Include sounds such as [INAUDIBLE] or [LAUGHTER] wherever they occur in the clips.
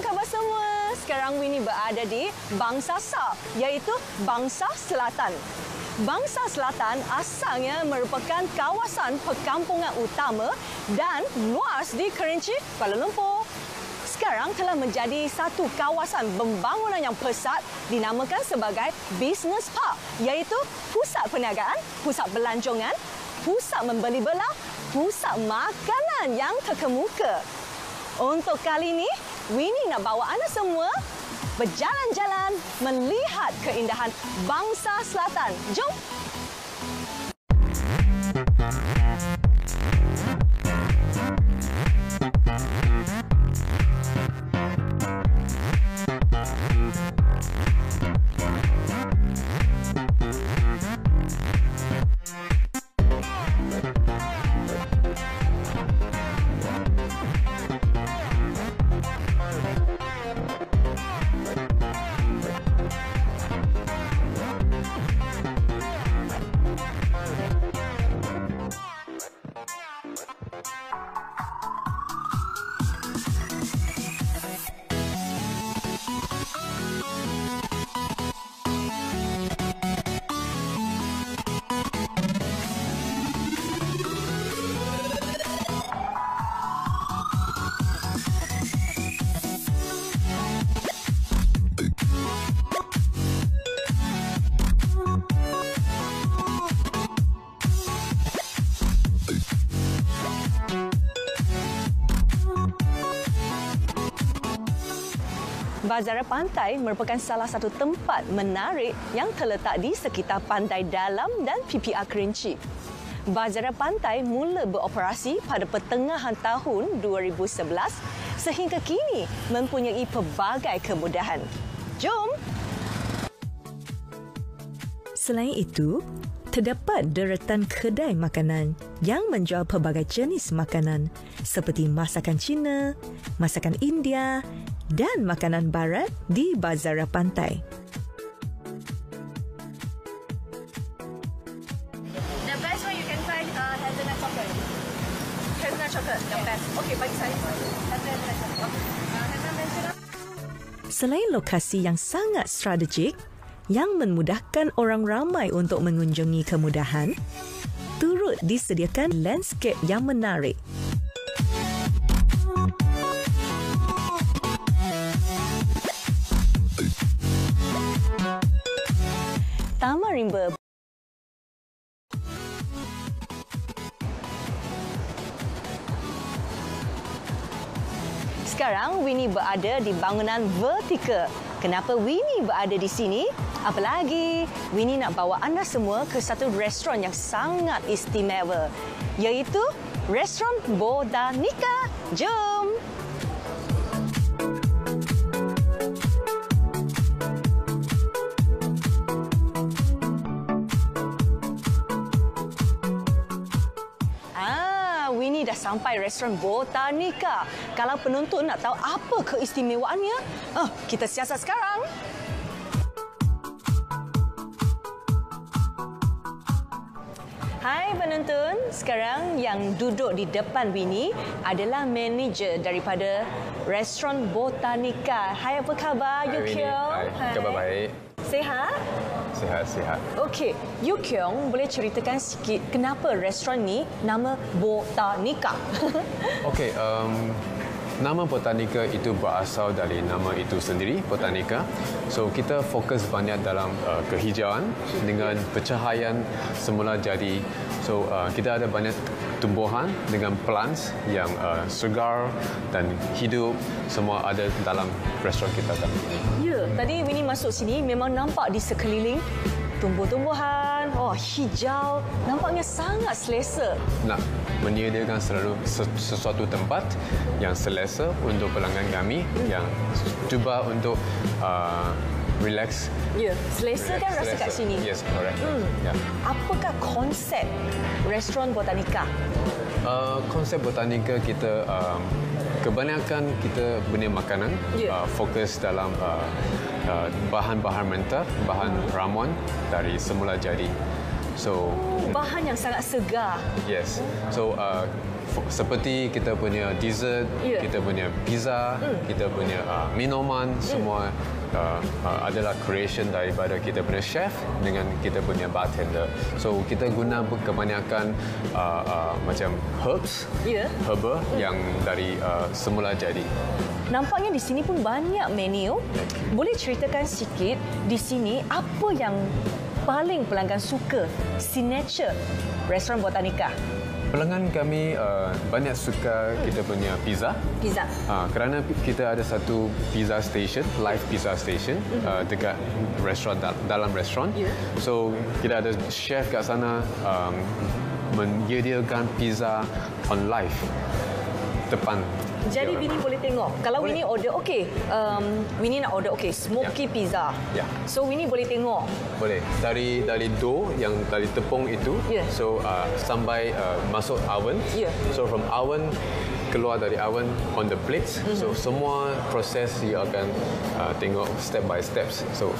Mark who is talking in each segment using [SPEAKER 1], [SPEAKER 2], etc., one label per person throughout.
[SPEAKER 1] khabar semua? Sekarang Winnie berada di Bangsa Sap, iaitu Bangsa Selatan. Bangsa Selatan asalnya merupakan kawasan perkampungan utama dan luas di Kerinci, Kuala Lumpur. Sekarang telah menjadi satu kawasan pembangunan yang pesat dinamakan sebagai Business Park, iaitu pusat perniagaan, pusat belanjongan, pusat membeli belah, pusat makanan yang terkemuka. Untuk kali ini, Winnie nak bawa anda semua berjalan-jalan melihat keindahan bangsa selatan. Jom! Bazar Pantai merupakan salah satu tempat menarik yang terletak di sekitar Pantai Dalam dan PPR Kerinci. Bazar Pantai mula beroperasi pada pertengahan tahun 2011 sehingga kini mempunyai pelbagai kemudahan. Jom!
[SPEAKER 2] Selain itu, terdapat deretan kedai makanan yang menjual pelbagai jenis makanan seperti masakan Cina, masakan India dan makanan barat di Bazar Pantai.
[SPEAKER 1] The best one you can find uh, hazelnut chocolate. Hazelnut chocolate, the best. Okay, bagi saya. Hazelnut chocolate. Uh, hazelnut.
[SPEAKER 2] Selain lokasi yang sangat strategik yang memudahkan orang ramai untuk mengunjungi kemudahan, turut disediakan landscape yang menarik
[SPEAKER 1] Winnie berada di bangunan vertikal. Kenapa Winnie berada di sini? Apalagi Winnie nak bawa anda semua ke satu restoran yang sangat istimewa iaitu Restoran Botanica. Jom! Winnie dah sampai restoran Botanica. Kalau penonton nak tahu apa keistimewaannya, ah, kita siasat sekarang. Hai penonton, sekarang yang duduk di depan Winnie adalah manager daripada restoran Botanica. Hai, apa khabar,
[SPEAKER 3] Hai, Winnie.
[SPEAKER 1] Yukyo?
[SPEAKER 3] Hai, khabar baik.
[SPEAKER 1] Sehat?
[SPEAKER 3] Sihat, sihat.
[SPEAKER 1] Okey, Yu Kyung boleh ceritakan sikit kenapa restoran ni nama Botanica? [LAUGHS]
[SPEAKER 3] Okey, um, nama Botanica itu berasal dari nama itu sendiri, Botanica. So, kita fokus banyak dalam uh, kehijauan dengan pencahayaan semula jadi. So, uh, kita ada banyak tumbuhan dengan plants yang uh, segar dan hidup semua ada dalam restoran kita ini.
[SPEAKER 1] ya, tadi Winnie masuk sini memang nampak di sekeliling tumbuh-tumbuhan, oh hijau, nampaknya sangat selesa.
[SPEAKER 3] nak menyediakan selalu se- sesuatu tempat yang selesa untuk pelanggan kami yang cuba untuk uh, relax.
[SPEAKER 1] Ya, selesa kan rasa kat
[SPEAKER 3] Selesa.
[SPEAKER 1] sini.
[SPEAKER 3] Yes, correct. Hmm. Yeah.
[SPEAKER 1] Apakah konsep restoran Botanica?
[SPEAKER 3] Uh, konsep botanika kita um, kebanyakan kita benda makanan
[SPEAKER 1] Ya.
[SPEAKER 3] uh, fokus dalam uh, uh, bahan-bahan mentah, bahan ramuan dari semula jadi. So
[SPEAKER 1] Bahan yang sangat segar.
[SPEAKER 3] Yes. So uh, seperti kita punya dessert,
[SPEAKER 1] Ya.
[SPEAKER 3] kita punya pizza, kita punya uh, minuman semua uh, uh, adalah creation daripada kita punya chef dengan kita punya bartender. So kita guna kebanyakan uh, uh, macam herbs,
[SPEAKER 1] Ya.
[SPEAKER 3] herba yang dari uh, semula jadi.
[SPEAKER 1] Nampaknya di sini pun banyak menu. Boleh ceritakan sikit di sini apa yang paling pelanggan suka signature restoran Botanica?
[SPEAKER 3] Pelanggan kami uh, banyak suka kita punya pizza.
[SPEAKER 1] Pizza.
[SPEAKER 3] Ha, kerana kita ada satu pizza station, live pizza station uh, dekat restoran dal- dalam restoran.
[SPEAKER 1] Ya.
[SPEAKER 3] So kita ada chef kat sana um, menyediakan pizza on live depan.
[SPEAKER 1] Jadi
[SPEAKER 3] orang.
[SPEAKER 1] Winnie boleh tengok. Kalau Winnie order, okey. Um, Winnie nak order, okey, smoky pizza.
[SPEAKER 3] Ya.
[SPEAKER 1] So Winnie boleh tengok.
[SPEAKER 3] Boleh. Dari dari dough yang dari tepung itu.
[SPEAKER 1] Ya.
[SPEAKER 3] So uh, sampai uh, masuk oven.
[SPEAKER 1] Ya.
[SPEAKER 3] So from oven keluar dari oven on the plates.
[SPEAKER 1] Mhm.
[SPEAKER 3] So semua proses you akan uh, tengok step by steps. So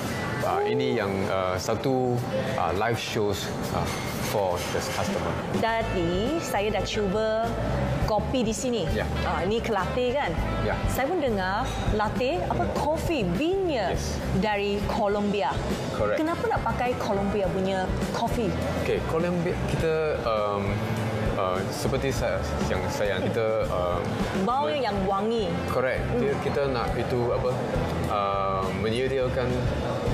[SPEAKER 3] uh, ini yang uh, satu uh, live shows uh, for the customer.
[SPEAKER 1] Tadi saya dah cuba kopi di sini.
[SPEAKER 3] Ya.
[SPEAKER 1] Ah, ini ke latte kan?
[SPEAKER 3] Ya.
[SPEAKER 1] Saya pun dengar latte apa kopi beannya
[SPEAKER 3] Yes.
[SPEAKER 1] dari Colombia.
[SPEAKER 3] Correct.
[SPEAKER 1] Kenapa nak pakai Colombia punya kopi?
[SPEAKER 3] Okay, Colombia kita um, uh, seperti saya, yang saya kita um,
[SPEAKER 1] Baunya yang wangi.
[SPEAKER 3] Correct. Dia, kita nak itu apa uh, menyediakan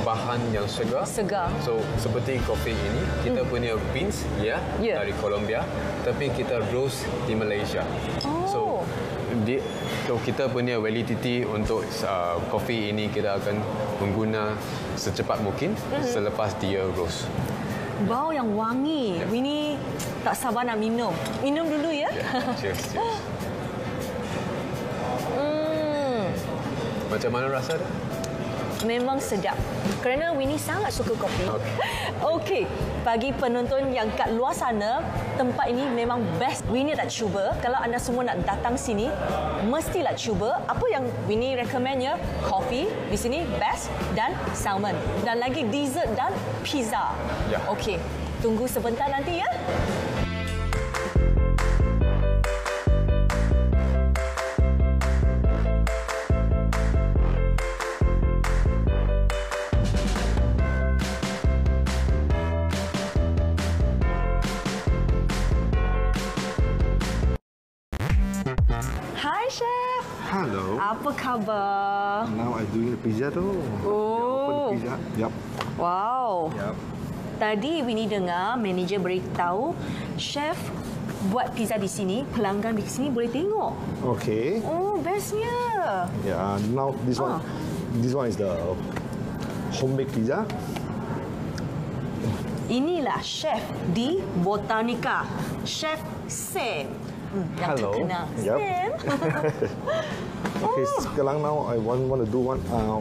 [SPEAKER 3] bahan yang segar.
[SPEAKER 1] Segar.
[SPEAKER 3] So seperti kopi ini kita punya beans ya
[SPEAKER 1] Ya.
[SPEAKER 3] dari Colombia tapi kita roast di Malaysia.
[SPEAKER 1] Oh.
[SPEAKER 3] So di so kita punya validity untuk uh, kopi ini kita akan mengguna secepat mungkin selepas dia roast.
[SPEAKER 1] Bau yang wangi. Winnie tak sabar nak minum. Minum dulu ya.
[SPEAKER 3] Yeah. Cheers, cheers.
[SPEAKER 1] Hmm,
[SPEAKER 3] Macam mana rasa dia?
[SPEAKER 1] memang sedap. Kerana Winnie sangat suka kopi. [LAUGHS]
[SPEAKER 3] Okey.
[SPEAKER 1] Bagi penonton yang kat luar sana, tempat ini memang best. Winnie tak cuba. Kalau anda semua nak datang sini, mestilah cuba. Apa yang Winnie recommendnya? Coffee di sini best dan salmon. Dan lagi dessert dan pizza.
[SPEAKER 3] Ya.
[SPEAKER 1] Okey, tunggu sebentar nanti ya. Khabar?
[SPEAKER 4] Now I doing the pizza tu.
[SPEAKER 1] Oh.
[SPEAKER 4] Open pizza. Yup.
[SPEAKER 1] Wow.
[SPEAKER 4] Yup.
[SPEAKER 1] Tadi Winnie dengar manager beritahu chef buat pizza di sini, pelanggan di sini boleh tengok.
[SPEAKER 4] Okay.
[SPEAKER 1] Oh, bestnya.
[SPEAKER 4] Yeah. Now this one,
[SPEAKER 1] Ah.
[SPEAKER 4] this one is the homemade pizza.
[SPEAKER 1] Inilah chef di Botanica, Chef Sam. Yang
[SPEAKER 4] Hello.
[SPEAKER 1] Sam. [LAUGHS]
[SPEAKER 4] Okay. Sekarang now I want want to do one. Uh,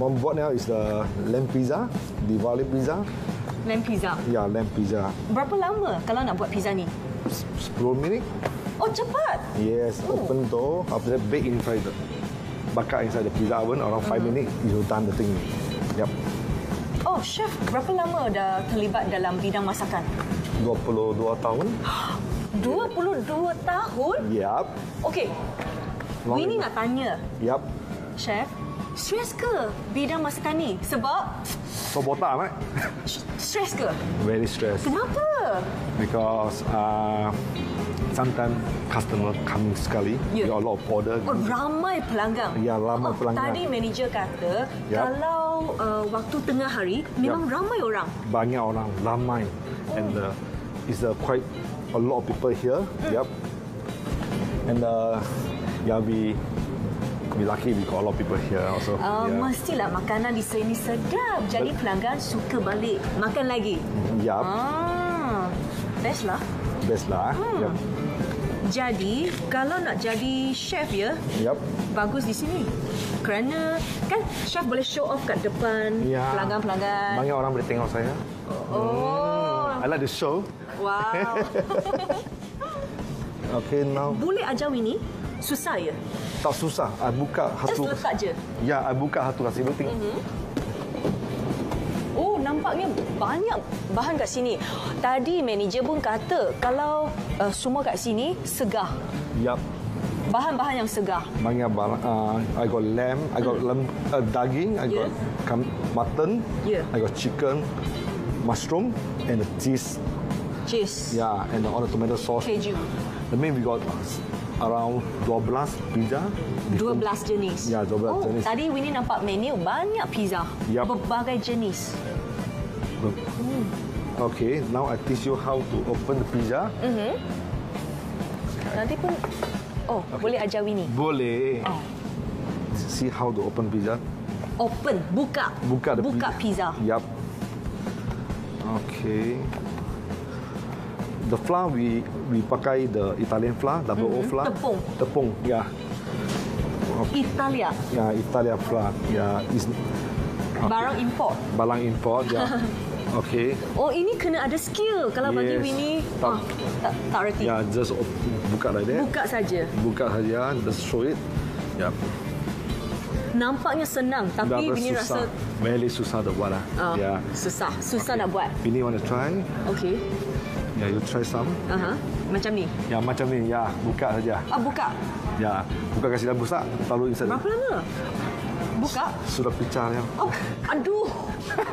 [SPEAKER 4] One board now is the lamb pizza, Diwali pizza.
[SPEAKER 1] Lamb pizza.
[SPEAKER 4] Yeah, lamb pizza.
[SPEAKER 1] Berapa lama kalau nak buat pizza ni?
[SPEAKER 4] 10 minit.
[SPEAKER 1] Oh, cepat.
[SPEAKER 4] Yes. Open door. After that, bake inside the bakar inside the pizza oven around 5 minutes. You done the thing. Yup.
[SPEAKER 1] Oh, chef, berapa lama dah terlibat dalam bidang masakan?
[SPEAKER 4] 22 tahun. [GASPS]
[SPEAKER 1] 22 tahun?
[SPEAKER 4] Yup.
[SPEAKER 1] Okey. Winnie nak tanya,
[SPEAKER 4] Yup.
[SPEAKER 1] chef, stres ke bidang masakan ni? Sebab
[SPEAKER 4] So botak, right?
[SPEAKER 1] stres ke?
[SPEAKER 4] Very stressed.
[SPEAKER 1] Kenapa?
[SPEAKER 4] because uh, sometimes customer coming sekali,
[SPEAKER 1] Yeah.
[SPEAKER 4] yeah. a lot of order.
[SPEAKER 1] Oh, ramai pelanggan.
[SPEAKER 4] Ya, ramai
[SPEAKER 1] oh,
[SPEAKER 4] pelanggan.
[SPEAKER 1] Tadi manager kata
[SPEAKER 4] Yup.
[SPEAKER 1] kalau uh, waktu tengah hari memang ramai orang.
[SPEAKER 4] Banyak orang, ramai, and uh, it's uh, quite a lot of people here. Yep. And uh, yeah, we we lucky we got a lot of people here also.
[SPEAKER 1] Uh,
[SPEAKER 4] yeah.
[SPEAKER 1] Mestilah makanan di sini sedap. Jadi pelanggan suka balik. Makan lagi.
[SPEAKER 4] Yup.
[SPEAKER 1] Ah, best lah.
[SPEAKER 4] Best lah.
[SPEAKER 1] Hmm.
[SPEAKER 4] eh. Yep.
[SPEAKER 1] Jadi, kalau nak jadi chef ya,
[SPEAKER 4] Yep.
[SPEAKER 1] bagus di sini. Kerana kan chef boleh show off kat depan
[SPEAKER 4] Ya.
[SPEAKER 1] pelanggan-pelanggan.
[SPEAKER 4] Banyak orang boleh tengok saya.
[SPEAKER 1] Oh,
[SPEAKER 4] I like the show.
[SPEAKER 1] wow. [LAUGHS]
[SPEAKER 4] Okay, now
[SPEAKER 1] boleh ajar Winnie? Susah ya?
[SPEAKER 4] tak susah. I buka
[SPEAKER 1] Just
[SPEAKER 4] satu.
[SPEAKER 1] letak je.
[SPEAKER 4] Ya, I buka satu kasih everything.
[SPEAKER 1] Oh, nampaknya banyak bahan kat sini. Tadi manager pun kata kalau uh, semua kat sini segar.
[SPEAKER 4] Yup.
[SPEAKER 1] Bahan-bahan yang segar.
[SPEAKER 4] Banyak barang. Uh, I got lamb. I got lamb, uh, daging. I got
[SPEAKER 1] Yeah.
[SPEAKER 4] kam- mutton.
[SPEAKER 1] Yeah.
[SPEAKER 4] I got chicken, mushroom, and the cheese.
[SPEAKER 1] Cheese.
[SPEAKER 4] Yeah, and all the tomato sauce.
[SPEAKER 1] Keju.
[SPEAKER 4] The main we got around 12 pizza.
[SPEAKER 1] 12 jenis.
[SPEAKER 4] Ya, 12
[SPEAKER 1] oh,
[SPEAKER 4] jenis.
[SPEAKER 1] Tadi Winnie nampak menu banyak pizza.
[SPEAKER 4] Yup.
[SPEAKER 1] Berbagai jenis.
[SPEAKER 4] Okay, now I teach you how to open the pizza.
[SPEAKER 1] Nanti pun Oh, boleh ajar Winnie.
[SPEAKER 4] Boleh.
[SPEAKER 1] Oh.
[SPEAKER 4] See how to open pizza.
[SPEAKER 1] Open, buka.
[SPEAKER 4] Buka the
[SPEAKER 1] buka pizza.
[SPEAKER 4] Yup. Okay. The flour we we pakai the Italian flour, double O flour.
[SPEAKER 1] Mm-hmm. Tepung.
[SPEAKER 4] Tepung, yeah.
[SPEAKER 1] Italia.
[SPEAKER 4] Yeah, Italian flour. Yeah, is
[SPEAKER 1] Barang import.
[SPEAKER 4] balang import. Yeah. [LAUGHS] okay.
[SPEAKER 1] Oh, ini kena ada skill. Kalau bagi
[SPEAKER 4] Yes.
[SPEAKER 1] Winnie,
[SPEAKER 4] Tak-
[SPEAKER 1] ah, tak, tak reti.
[SPEAKER 4] Yeah, just buka like that.
[SPEAKER 1] Buka saja.
[SPEAKER 4] Buka saja, just show it. Yup.
[SPEAKER 1] Nampaknya senang, tapi
[SPEAKER 4] Dah
[SPEAKER 1] Winnie
[SPEAKER 4] susah.
[SPEAKER 1] rasa
[SPEAKER 4] Very susah to buat lah.
[SPEAKER 1] ah,
[SPEAKER 4] Yeah.
[SPEAKER 1] susah. Susah nak buat.
[SPEAKER 4] Winnie want to try?
[SPEAKER 1] Okey.
[SPEAKER 4] Yeah, you try some.
[SPEAKER 1] Aha. Macam ni.
[SPEAKER 4] Ya, macam ni. Ya, buka saja.
[SPEAKER 1] Ah, buka.
[SPEAKER 4] Ya, buka kasih dalam busak, taruh inside.
[SPEAKER 1] Berapa lama? Buka.
[SPEAKER 4] Sudah pecah ya.
[SPEAKER 1] Oh, aduh. [LAUGHS]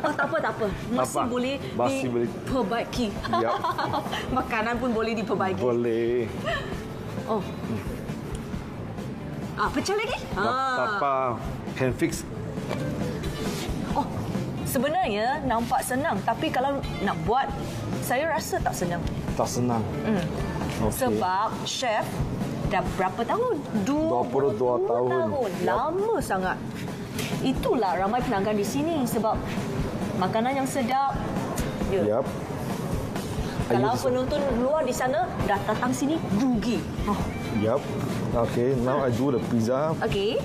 [SPEAKER 1] Oh, tak apa, tak apa. Masih
[SPEAKER 4] apa?
[SPEAKER 1] boleh
[SPEAKER 4] Masih boleh.
[SPEAKER 1] diperbaiki.
[SPEAKER 4] Yap. [LAUGHS]
[SPEAKER 1] Makanan pun boleh diperbaiki.
[SPEAKER 4] Boleh.
[SPEAKER 1] Oh. Ah, pecah lagi?
[SPEAKER 4] Tak apa. Can fix.
[SPEAKER 1] Oh, sebenarnya nampak senang. Tapi kalau nak buat, saya rasa tak senang.
[SPEAKER 4] Tak senang.
[SPEAKER 1] Hmm.
[SPEAKER 4] Okay.
[SPEAKER 1] Sebab chef dah berapa tahun?
[SPEAKER 4] 22 tahun.
[SPEAKER 1] tahun.
[SPEAKER 4] Yap.
[SPEAKER 1] Lama sangat. Itulah ramai pelanggan di sini sebab makanan yang sedap. Ya.
[SPEAKER 4] Yep.
[SPEAKER 1] Kalau penonton luar di sana dah datang sini rugi. Oh,
[SPEAKER 4] Yep. Okay, now I do the pizza.
[SPEAKER 1] okey.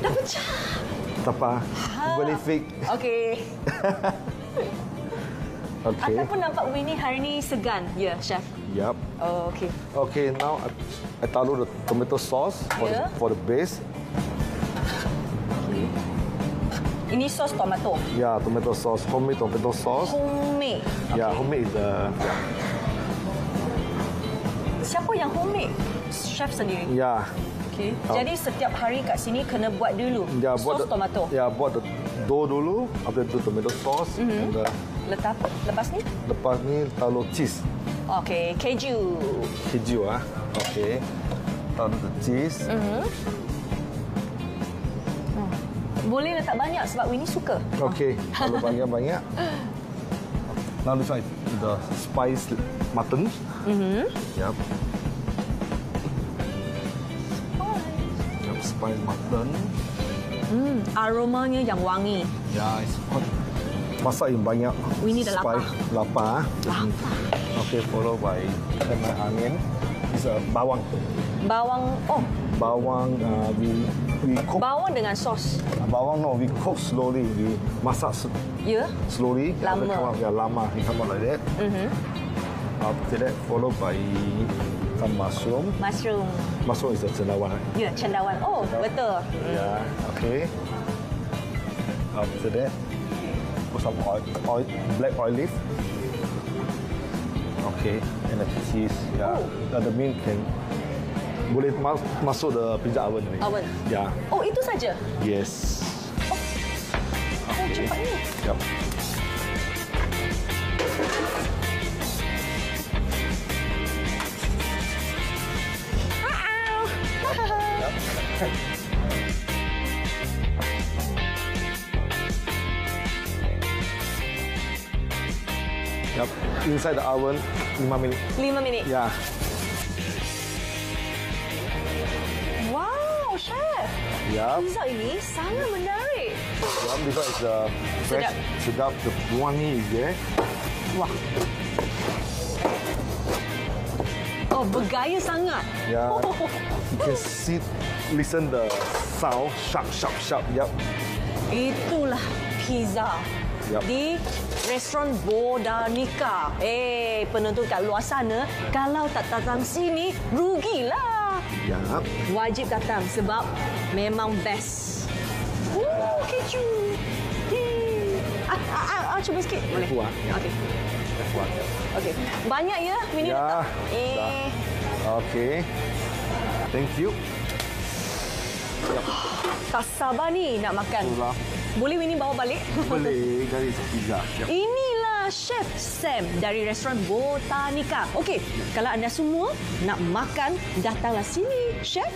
[SPEAKER 1] Dah pecah.
[SPEAKER 4] Tak apa. Boleh fix.
[SPEAKER 1] Okey. [LAUGHS]
[SPEAKER 4] Okay.
[SPEAKER 1] Ataupun nampak Winnie hari ni segan. Ya, chef.
[SPEAKER 4] Yep.
[SPEAKER 1] Oh, okey.
[SPEAKER 4] Okay, now I, I taruh the tomato sauce for,
[SPEAKER 1] Yeah.
[SPEAKER 4] the, for the base.
[SPEAKER 1] Ini sos tomato.
[SPEAKER 4] Yeah, tomato sauce, homemade tomato sauce.
[SPEAKER 1] Homemade.
[SPEAKER 4] Yeah, homemade is the
[SPEAKER 1] Siapa yang homemade? Chef sendiri.
[SPEAKER 4] yeah.
[SPEAKER 1] Okey. Jadi setiap hari kat sini kena buat dulu
[SPEAKER 4] Yeah,
[SPEAKER 1] sos
[SPEAKER 4] buat the,
[SPEAKER 1] tomato.
[SPEAKER 4] Yeah, buat the dough dulu, after itu tomato sauce,
[SPEAKER 1] Mm-hmm.
[SPEAKER 4] and the,
[SPEAKER 1] Letak lepas ni?
[SPEAKER 4] lepas ni taruh cheese.
[SPEAKER 1] Okey, keju.
[SPEAKER 4] Keju ah. Okay. Taruh the cheese.
[SPEAKER 1] Mm-hmm. Boleh letak banyak sebab Winnie suka.
[SPEAKER 4] Okay. Taruh banyak-banyak. [LAUGHS] Now this one is the spice mutton. Mm-hmm. Yep. Spice mutton.
[SPEAKER 1] Hmm, aromanya yang wangi.
[SPEAKER 4] Yeah, it's hot. Masak yang banyak.
[SPEAKER 1] Winnie dah lapar.
[SPEAKER 4] Spice, lapar.
[SPEAKER 1] Lapar.
[SPEAKER 4] Okay, followed by lemon onion. It's a bawang.
[SPEAKER 1] Bawang, oh,
[SPEAKER 4] Bawang, uh, we we cook.
[SPEAKER 1] bawang dengan sos.
[SPEAKER 4] bawang no, we cook slowly. We masak
[SPEAKER 1] Ya?
[SPEAKER 4] slowly.
[SPEAKER 1] Lama.
[SPEAKER 4] After Come out, yeah, lama. It come out like that.
[SPEAKER 1] Mhm.
[SPEAKER 4] After that, followed by some mushroom.
[SPEAKER 1] Mushroom.
[SPEAKER 4] Mushroom is the cendawan, right?
[SPEAKER 1] Ya, cendawan. Oh, betul.
[SPEAKER 4] Yeah. Okay. After that, put some oil, oil black olive. Okay, and the cheese. Yeah.
[SPEAKER 1] Oh.
[SPEAKER 4] Uh, the meat can boleh mas- masuk the pizza oven. ni.
[SPEAKER 1] Oven.
[SPEAKER 4] Yeah.
[SPEAKER 1] Oh, itu saja.
[SPEAKER 4] Yes.
[SPEAKER 1] Oh, cepatnya.
[SPEAKER 4] Yep. Yep. Inside the oven, 5 minit.
[SPEAKER 1] Lima minit.
[SPEAKER 4] Yeah.
[SPEAKER 1] Wow, chef.
[SPEAKER 4] Yep.
[SPEAKER 1] Ini sangat menarik.
[SPEAKER 4] Yep. This one is the fresh.
[SPEAKER 1] Sedap.
[SPEAKER 4] Sedap. The wangi is there.
[SPEAKER 1] Wah. Oh, bergaya sangat.
[SPEAKER 4] Yeah. [LAUGHS] You can see, listen the sound. Sharp, sharp, sharp. Yep.
[SPEAKER 1] Itulah pizza
[SPEAKER 4] Yup.
[SPEAKER 1] di restoran Bodanica. Eh, penonton kat luar sana, kalau tak datang sini, rugilah.
[SPEAKER 4] Yep.
[SPEAKER 1] Wajib datang sebab memang best. Oh, keju. Ah, ah, ah, ah, cuba sikit. Boleh.
[SPEAKER 4] Kuah.
[SPEAKER 1] Okey. Okey. Banyak ya Winnie
[SPEAKER 4] Ya,
[SPEAKER 1] letak? Eh.
[SPEAKER 4] Okay. Thank you.
[SPEAKER 1] Tak sabar ni nak makan.
[SPEAKER 4] Itulah.
[SPEAKER 1] Boleh Winnie bawa balik?
[SPEAKER 4] Boleh [LAUGHS] dari pizza. Yep.
[SPEAKER 1] Inilah Chef Sam dari restoran Botanica. Okey, kalau anda semua nak makan, datanglah sini, Chef.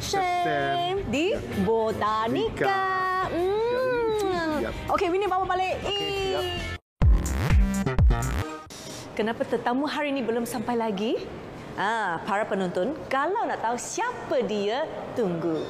[SPEAKER 4] Chef Sam.
[SPEAKER 1] Sam di Botanica. Hmm. Okey, Winnie bawa balik. Kenapa tetamu hari ini belum sampai lagi? Ah, para penonton, kalau nak tahu siapa dia, tunggu.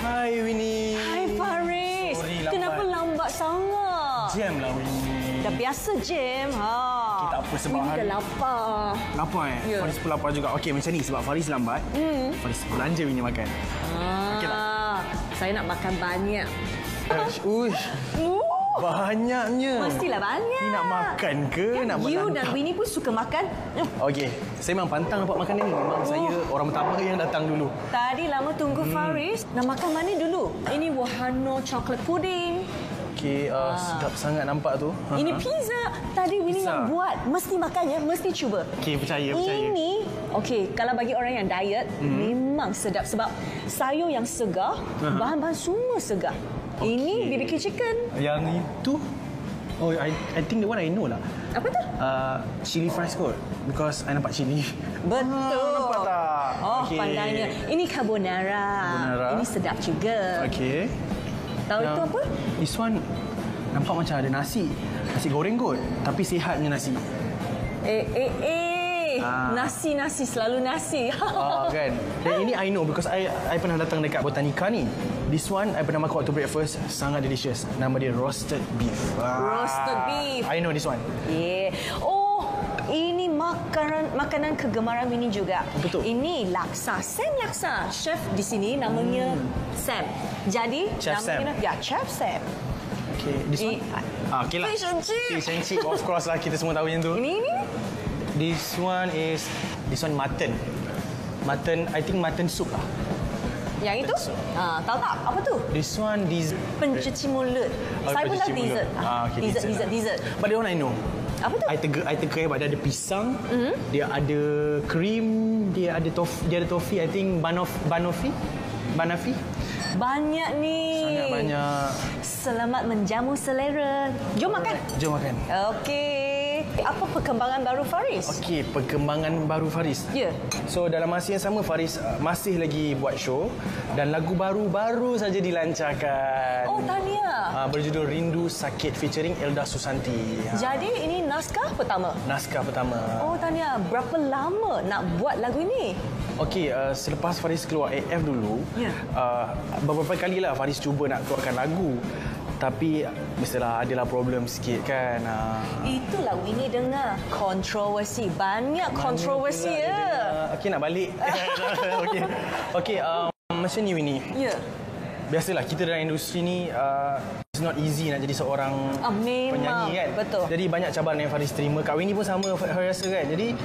[SPEAKER 5] Hai Winnie.
[SPEAKER 1] Hai Faris.
[SPEAKER 5] Sorry, lambat.
[SPEAKER 1] Kenapa lambat sangat?
[SPEAKER 5] Jam lah Winnie.
[SPEAKER 1] Dah biasa jam. Ha.
[SPEAKER 5] Okey, tak apa, sebab
[SPEAKER 1] Winnie dah
[SPEAKER 5] hari-
[SPEAKER 1] lapar.
[SPEAKER 5] Lapar eh?
[SPEAKER 1] Ya.
[SPEAKER 5] Faris pun lapar juga. Okey macam ni sebab Faris lambat. Hmm. Faris belanja Winnie makan.
[SPEAKER 1] Ah,
[SPEAKER 5] Okey
[SPEAKER 1] Saya nak makan banyak.
[SPEAKER 5] Uish.
[SPEAKER 1] Uh,
[SPEAKER 5] Banyaknya.
[SPEAKER 1] mestilah banyak.
[SPEAKER 5] Ni nak makan ke? nak
[SPEAKER 1] You dan Winnie pun suka makan.
[SPEAKER 5] Okey. Saya memang pantang buat makanan ni. Memang saya orang pertama yang datang dulu.
[SPEAKER 1] Tadi lama tunggu Faris. Nak makan mana dulu? Ini wahana coklat pudding.
[SPEAKER 5] Okey, uh, sedap sangat nampak tu.
[SPEAKER 1] Ah. Ini pizza. Tadi Winnie
[SPEAKER 5] Pizza.
[SPEAKER 1] yang buat. Mesti makan ya. Mesti cuba.
[SPEAKER 5] Okey, percaya, percaya.
[SPEAKER 1] Ini, okey, kalau bagi orang yang diet,
[SPEAKER 5] Hmm.
[SPEAKER 1] memang sedap sebab sayur yang segar, bahan-bahan semua segar. Ini BBQ chicken.
[SPEAKER 5] Yang itu Oh, I, I think the one I know lah.
[SPEAKER 1] Apa tu?
[SPEAKER 5] Uh, chili fries kot. Because I nampak chili.
[SPEAKER 1] Betul. [LAUGHS]
[SPEAKER 5] nampak tak?
[SPEAKER 1] Oh,
[SPEAKER 5] Okey.
[SPEAKER 1] pandainya. Ini carbonara.
[SPEAKER 5] Carbonara.
[SPEAKER 1] Ini sedap juga.
[SPEAKER 5] Okey.
[SPEAKER 1] Tahu itu apa?
[SPEAKER 5] This one nampak macam ada nasi. Nasi goreng kot. Tapi sihatnya nasi.
[SPEAKER 1] Eh, eh, eh.
[SPEAKER 5] Ah.
[SPEAKER 1] Nasi-nasi, selalu nasi. [LAUGHS]
[SPEAKER 5] Ah kan. Dan ini I know because I I pernah datang dekat Botanica ni. This one I pernah makan waktu breakfast sangat delicious. Nama dia roasted beef. Ah.
[SPEAKER 1] Roasted beef.
[SPEAKER 5] I know this one.
[SPEAKER 1] Yeah. Oh, ini makanan makanan kegemaran Winnie juga.
[SPEAKER 5] Betul.
[SPEAKER 1] Ini laksa. Sam laksa. Chef di sini namanya Sam. Jadi
[SPEAKER 5] Hmm. Chef
[SPEAKER 1] namanya
[SPEAKER 5] Sam.
[SPEAKER 1] ya Chef Sam.
[SPEAKER 5] Okay, this one. Ah, okay lah.
[SPEAKER 1] Fish and chip.
[SPEAKER 5] Fish and chip, of course lah. Kita semua tahu yang tu.
[SPEAKER 1] Ini ini.
[SPEAKER 5] This one is, this one mutton. Mutton, I think mutton soup lah.
[SPEAKER 1] Yang itu? Ah, tahu tak? Apa tu?
[SPEAKER 5] This one, this...
[SPEAKER 1] Pencuci mulut.
[SPEAKER 5] Oh,
[SPEAKER 1] Saya pun tahu
[SPEAKER 5] mulut.
[SPEAKER 1] dessert.
[SPEAKER 5] Ah, okay,
[SPEAKER 1] dessert,
[SPEAKER 5] dessert
[SPEAKER 1] dessert,
[SPEAKER 5] lah.
[SPEAKER 1] dessert.
[SPEAKER 5] But the one I know.
[SPEAKER 1] Apa tu?
[SPEAKER 5] I tega, I tega sebab dia ada pisang,
[SPEAKER 1] Mhm.
[SPEAKER 5] dia ada krim, dia ada tof, dia ada tofi. I think banoff, banoffee, banafi.
[SPEAKER 1] Banyak ni.
[SPEAKER 5] Sangat banyak.
[SPEAKER 1] Selamat menjamu selera. Jom makan.
[SPEAKER 5] Jom makan.
[SPEAKER 1] Okey. Apa perkembangan baru Faris?
[SPEAKER 5] Okey, perkembangan baru Faris.
[SPEAKER 1] Ya.
[SPEAKER 5] So dalam masa yang sama Faris uh, masih lagi buat show dan lagu baru-baru saja dilancarkan.
[SPEAKER 1] Oh, tahniah.
[SPEAKER 5] Uh, berjudul Rindu Sakit featuring Elda Susanti. Ha,
[SPEAKER 1] Jadi ini naskah pertama.
[SPEAKER 5] Naskah pertama.
[SPEAKER 1] Oh tahniah, berapa lama nak buat lagu ini?
[SPEAKER 5] Okey, uh, selepas Faris keluar AF dulu,
[SPEAKER 1] Ya.
[SPEAKER 5] uh, beberapa kali lah Faris cuba nak keluarkan lagu. Tapi mestilah adalah problem sikit kan. Uh,
[SPEAKER 1] Itulah Winnie dengar. Kontroversi. Banyak kontroversi ya.
[SPEAKER 5] Okey nak balik. [LAUGHS] [LAUGHS] Okey. Okey, um, macam ni Winnie.
[SPEAKER 1] Ya.
[SPEAKER 5] Biasalah kita dalam industri ni uh, it's not easy nak jadi seorang
[SPEAKER 1] Ah, memang.
[SPEAKER 5] penyanyi kan.
[SPEAKER 1] Betul.
[SPEAKER 5] Jadi banyak cabaran yang Faris terima. Kak Winnie pun sama Faris rasa kan. Jadi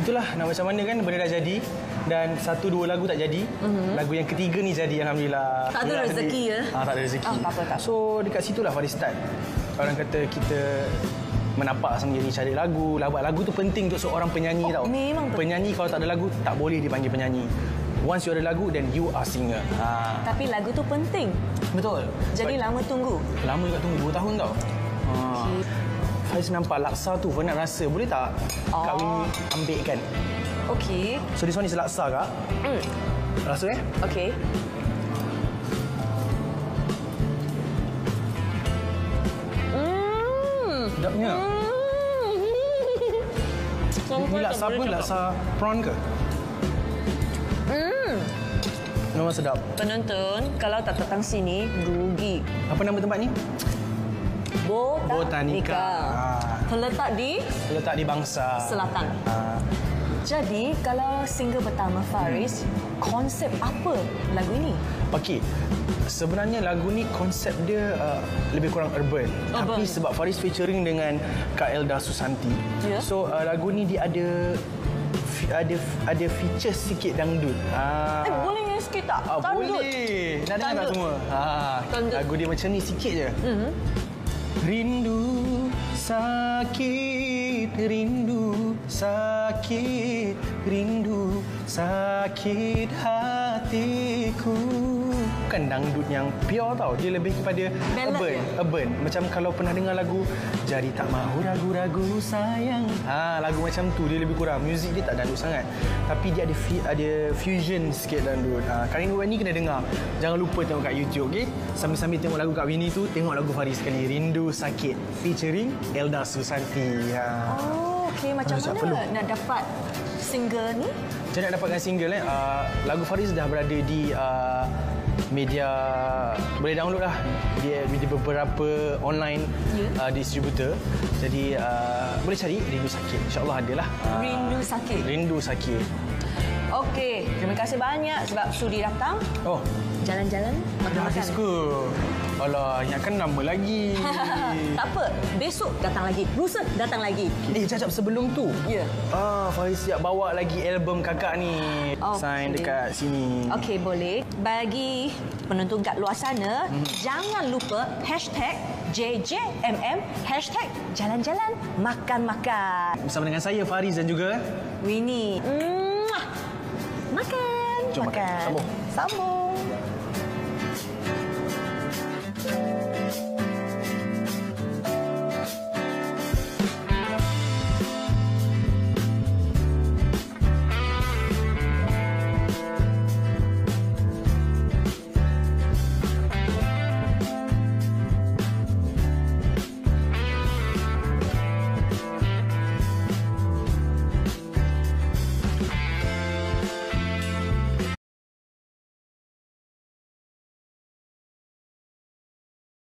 [SPEAKER 5] itulah nak macam mana kan benda dah jadi dan satu dua lagu tak jadi. Mm-hmm. Lagu yang ketiga ni jadi alhamdulillah.
[SPEAKER 1] Tak ada rezeki, ya?
[SPEAKER 5] Ah tak ada rezeki.
[SPEAKER 1] Ah, tak apa, tak apa.
[SPEAKER 5] So dekat situlah Faris start. Orang kata kita menapak sendiri cari lagu. Lagu lagu tu penting untuk seorang penyanyi
[SPEAKER 1] Oh,
[SPEAKER 5] tau.
[SPEAKER 1] memang betul.
[SPEAKER 5] Penyanyi kalau tak ada lagu tak boleh dipanggil penyanyi. Once you ada lagu then you are singer. Ha.
[SPEAKER 1] Tapi lagu tu penting.
[SPEAKER 5] Betul.
[SPEAKER 1] Jadi lama tunggu.
[SPEAKER 5] Lama juga tunggu 2 tahun tau. Ha. Faiz nampak laksa tu Faiz nak rasa. Boleh tak
[SPEAKER 1] Oh.
[SPEAKER 5] Kak Winnie ambil kan?
[SPEAKER 1] Okey.
[SPEAKER 5] So this one is laksa kak.
[SPEAKER 1] Hmm.
[SPEAKER 5] Rasa eh?
[SPEAKER 1] Okey. Hmm.
[SPEAKER 5] Sedapnya. Ni laksa apa? Laksa prawn ke?
[SPEAKER 1] Hmm.
[SPEAKER 5] Memang sedap.
[SPEAKER 1] Penonton, kalau tak datang sini, rugi.
[SPEAKER 5] Apa nama tempat ni?
[SPEAKER 1] Botanica.
[SPEAKER 5] Botanica. Ah.
[SPEAKER 1] Terletak di
[SPEAKER 5] Letak di Bangsa.
[SPEAKER 1] selatan.
[SPEAKER 5] Ha.
[SPEAKER 1] Jadi, kalau single pertama Faris, konsep apa lagu ini?
[SPEAKER 5] Okey. Sebenarnya lagu ni konsep dia uh, lebih kurang urban.
[SPEAKER 1] Urban.
[SPEAKER 5] Tapi sebab Faris featuring dengan Kak Elda Susanti.
[SPEAKER 1] Ya.
[SPEAKER 5] So uh, lagu ni dia ada ada ada feature sikit dangdut. Ah.
[SPEAKER 1] Eh, boleh sikit tak?
[SPEAKER 5] Ah,
[SPEAKER 1] Tandut.
[SPEAKER 5] boleh. Nak dengar tak semua? Ha,
[SPEAKER 1] Tandut.
[SPEAKER 5] lagu dia macam ni sikit je. Mm-hmm. Rindu sakit, rindu sakit, rindu sakit hatiku. Bukan dangdut yang pure tau. Dia lebih kepada
[SPEAKER 1] Ballad
[SPEAKER 5] urban.
[SPEAKER 1] dia?
[SPEAKER 5] Urban. Macam kalau pernah dengar lagu Jadi Tak Mahu Ragu-Ragu Sayang. Ha, lagu macam tu dia lebih kurang. Muzik dia tak dangdut sangat. Tapi dia ada ada fusion sikit dangdut. Ha, kali ni kena dengar. Jangan lupa tengok kat YouTube, okey? Sambil-sambil tengok lagu Kak Winnie tu, tengok lagu Faris sekali. Rindu Sakit. Featuring Elda Susanti. Ha.
[SPEAKER 1] Oh, okey. Macam
[SPEAKER 5] tak
[SPEAKER 1] mana
[SPEAKER 5] perlu?
[SPEAKER 1] nak dapat single ni?
[SPEAKER 5] Macam nak dapatkan single eh, uh, lagu Faris dah berada di uh, media boleh download lah di, di beberapa online
[SPEAKER 1] Ya.
[SPEAKER 5] uh, distributor. Jadi uh, boleh cari Rindu Sakit. InsyaAllah ada lah. Uh,
[SPEAKER 1] Rindu Sakit.
[SPEAKER 5] Rindu Sakit.
[SPEAKER 1] Okey, terima kasih banyak sebab sudi datang.
[SPEAKER 5] Oh,
[SPEAKER 1] Jalan-jalan, makan-makan.
[SPEAKER 5] habis ke? Alah, ingatkan nama lagi. [LAUGHS]
[SPEAKER 1] tak apa, besok datang lagi. Lusa datang lagi.
[SPEAKER 5] Eh, jap sebelum tu.
[SPEAKER 1] Ya.
[SPEAKER 5] Ah, Faris siap bawa lagi album kakak ni.
[SPEAKER 1] Oh,
[SPEAKER 5] Sign
[SPEAKER 1] okey.
[SPEAKER 5] dekat sini.
[SPEAKER 1] Okey, boleh. Bagi penonton kat luar sana,
[SPEAKER 5] Mhm.
[SPEAKER 1] jangan lupa hashtag JJMM, hashtag jalan-jalan, makan-makan.
[SPEAKER 5] Bersama dengan saya Faris dan juga
[SPEAKER 1] Winnie. Mwah. Makan.
[SPEAKER 5] Jom makan. Sambung.
[SPEAKER 1] Sambung.